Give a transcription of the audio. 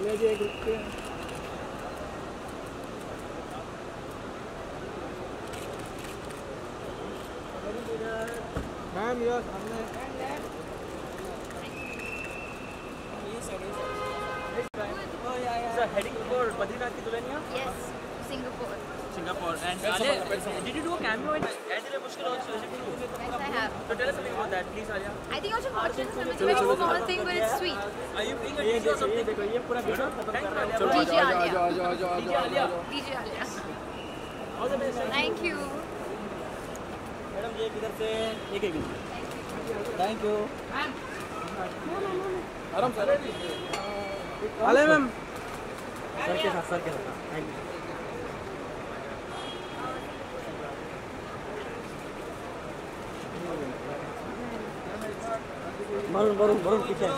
भैया जी एक रुपये मैम यह सामने heading for Badrinath की Dulhania Yes, Singapore. Singapore and Alia, did you do a cameo in Aidile Mushkil also? Yes, I have. So tell us something about that, please, Alia. I think I should watch it. It's a very small thing, but it's sweet. देखो ये पूरा video खत्म कर. आ आ आ आ. Thank you. Madam ji इधर से एक एक थैंक यू आराम से अले मैम सर के साथ सर के साथ थैंक यू वरुण वरुण वरुण पीछे